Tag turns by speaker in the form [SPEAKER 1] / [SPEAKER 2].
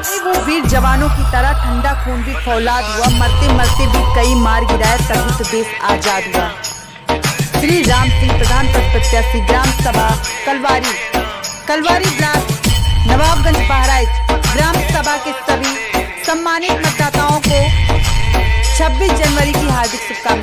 [SPEAKER 1] वो वीर जवानों की तरह ठंडा खून भी फौलाद हुआ। मरते मरते भी कई मार गिराए, तभी तो देश आज़ाद हुआ। श्री राम सिंह प्रधान पद प्रत्याशी ग्राम सभा, कलवारी। कलवारी ब्लॉक नवाबगंज बहराइच। ग्राम सभा के सभी सम्मानित मतदाताओं को 26 जनवरी की हार्दिक शुभकामनाएँ।